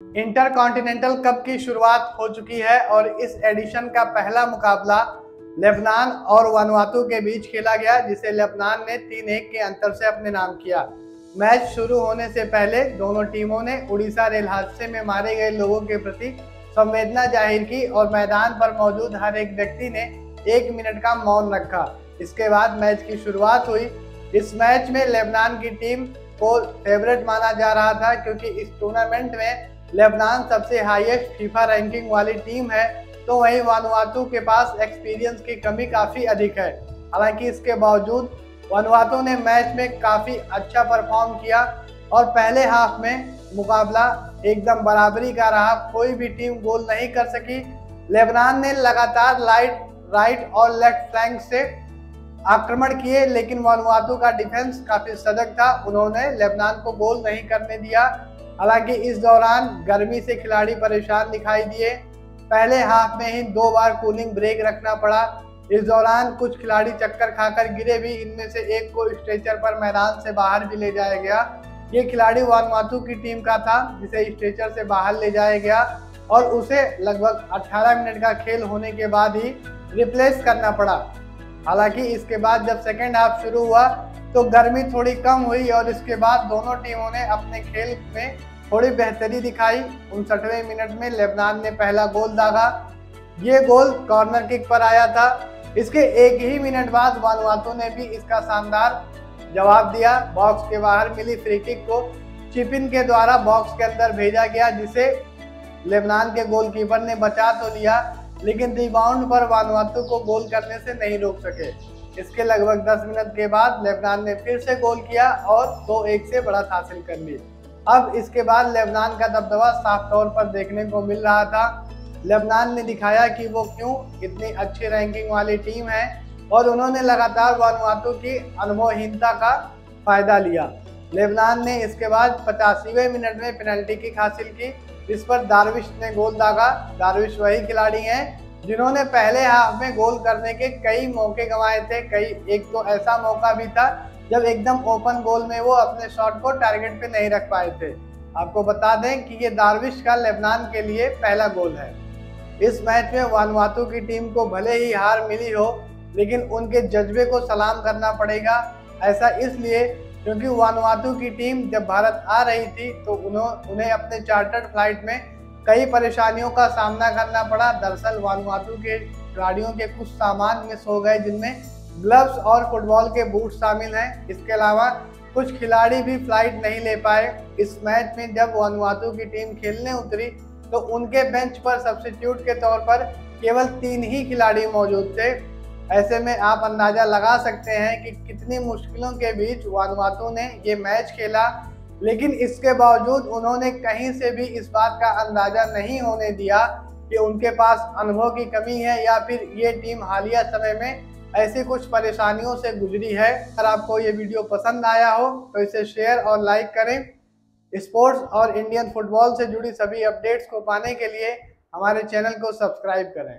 Inter continental cup की शुरुआत हो चुकी है और इस एडिशन का पहला मुकाबला लेबनान और वनवातु के बीच खेला गया, जिसे लेबनान ने तीन एक के अंतर से अपने नाम किया। मैच शुरू होने से पहले दोनों टीमों ने उड़ीसा रेल हादसे में मारे गए लोगों के प्रति संवेदना ज़ाहिर की और मैदान पर मौजूद हर एक व्यक्ति ने एक मिनट का मौन रखा। इसके बाद मैच की शुरुआत हुई। इस मैच में लेबनान की टीम को फेवरेट माना जा रहा था, क्योंकि इस टूर्नामेंट में लेबनान सबसे हाईएस्ट फीफा रैंकिंग वाली टीम है तो वहीं वानुआतू के पास एक्सपीरियंस की कमी काफ़ी अधिक है। हालाँकि इसके बावजूद, वानुआतू ने मैच में काफ़ी अच्छा परफॉर्म किया और पहले हाफ़ में मुकाबला एकदम बराबरी का रहा। कोई भी टीम गोल नहीं कर सकी। लेबनान ने लगातार लाइट राइट और लेफ़्ट फ्लैंक से आक्रमण किए, लेकिन वानुआतू का डिफेंस काफ़ी सजग था। उन्होंने लेबनान को गोल नहीं करने दिया। हालाँकि इस दौरान गर्मी से खिलाड़ी परेशान दिखाई दिए। पहले हाफ़ में ही दो बार कूलिंग ब्रेक रखना पड़ा। इस दौरान कुछ खिलाड़ी चक्कर खाकर गिरे भी। इनमें से एक को स्ट्रेचर पर मैदान से बाहर भी ले जाया गया। ये खिलाड़ी वानमाथू की टीम का था, जिसे स्ट्रेचर से बाहर ले जाया गया और उसे लगभग 18 मिनट का खेल होने के बाद ही रिप्लेस करना पड़ा। हालाँकि इसके बाद जब सेकेंड हाफ़ शुरू हुआ तो गर्मी थोड़ी कम हुई और इसके बाद दोनों टीमों ने अपने खेल में थोड़ी बेहतरी दिखाई। उनसठवें मिनट में लेबनान ने पहला गोल दागा। ये गोल कॉर्नर किक पर आया था। इसके एक ही मिनट बाद वानुआतू ने भी इसका शानदार जवाब दिया। बॉक्स के बाहर मिली फ्री किक को चिपिन के द्वारा बॉक्स के अंदर भेजा गया, जिसे लेबनान के गोलकीपर ने बचा तो लिया, लेकिन रिबाउंड पर वानुआतू को गोल करने से नहीं रोक सके। इसके लगभग 10 मिनट के बाद लेबनान ने फिर से गोल किया और दो एक से बढ़त हासिल कर ली अब इसके बाद लेबनान का दबदबा साफ़ तौर पर देखने को मिल रहा था। लेबनान ने दिखाया कि वो क्यों इतनी अच्छी रैंकिंग वाली टीम है और उन्होंने लगातार वानुआतू की अनुभवहीनता का फ़ायदा लिया। लेबनान ने इसके बाद पचासीवें मिनट में पेनल्टी किक हासिल की। इस पर दारविश ने गोल दागा। दारविश वही खिलाड़ी हैं जिन्होंने पहले हाफ़ में गोल करने के कई मौके गंवाए थे। कई, एक तो ऐसा मौका भी था जब एकदम ओपन गोल में वो अपने शॉट को टारगेट पे नहीं रख पाए थे। आपको बता दें कि ये दारविश का लेबनान के लिए पहला गोल है। इस मैच में वानवातू की टीम को भले ही हार मिली हो, लेकिन उनके जज्बे को सलाम करना पड़ेगा। ऐसा इसलिए क्योंकि वानवातू की टीम जब भारत आ रही थी तो उन्होंने उन्हें अपने चार्टर्ड फ़्लाइट में कई परेशानियों का सामना करना पड़ा। दरअसल वानुआतू के गाड़ियों के कुछ सामान मिस हो गए, जिनमें ग्लव्स और फुटबॉल के बूट शामिल हैं। इसके अलावा कुछ खिलाड़ी भी फ़्लाइट नहीं ले पाए। इस मैच में जब वानुआतू की टीम खेलने उतरी तो उनके बेंच पर सब्सिट्यूट के तौर पर केवल तीन ही खिलाड़ी मौजूद थे। ऐसे में आप अंदाज़ा लगा सकते हैं कि कितनी मुश्किलों के बीच वानुआतू ने ये मैच खेला। लेकिन इसके बावजूद उन्होंने कहीं से भी इस बात का अंदाज़ा नहीं होने दिया कि उनके पास अनुभव की कमी है या फिर ये टीम हालिया समय में ऐसी कुछ परेशानियों से गुजरी है। अगर आपको ये वीडियो पसंद आया हो तो इसे शेयर और लाइक करें। स्पोर्ट्स और इंडियन फुटबॉल से जुड़ी सभी अपडेट्स को पाने के लिए हमारे चैनल को सब्सक्राइब करें।